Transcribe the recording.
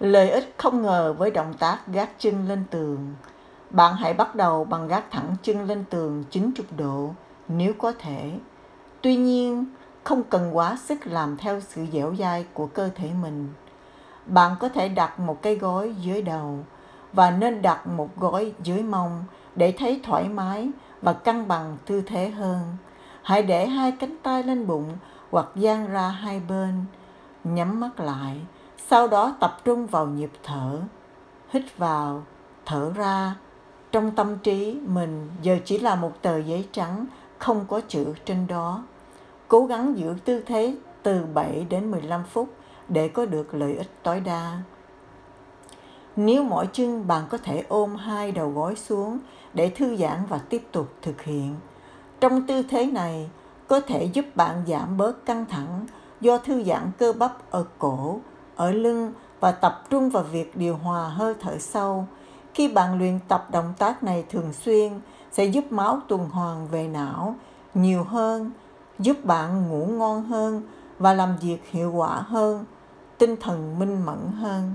Lợi ích không ngờ với động tác gác chân lên tường. Bạn hãy bắt đầu bằng gác thẳng chân lên tường 90 độ nếu có thể. Tuy nhiên, không cần quá sức làm theo sự dẻo dai của cơ thể mình. Bạn có thể đặt một cái gối dưới đầu và nên đặt một gối dưới mông để thấy thoải mái và cân bằng tư thế hơn. Hãy để hai cánh tay lên bụng hoặc dang ra hai bên, nhắm mắt lại, sau đó tập trung vào nhịp thở. Hít vào, thở ra. Trong tâm trí mình giờ chỉ là một tờ giấy trắng không có chữ trên đó. Cố gắng giữ tư thế từ 7 đến 15 phút để có được lợi ích tối đa. Nếu mỏi chân bạn có thể ôm hai đầu gối xuống để thư giãn và tiếp tục thực hiện. Trong tư thế này có thể giúp bạn giảm bớt căng thẳng do thư giãn cơ bắp ở cổ, ở lưng và tập trung vào việc điều hòa hơi thở sâu. Khi bạn luyện tập động tác này thường xuyên sẽ giúp máu tuần hoàn về não nhiều hơn, giúp bạn ngủ ngon hơn và làm việc hiệu quả hơn, tinh thần minh mẫn hơn.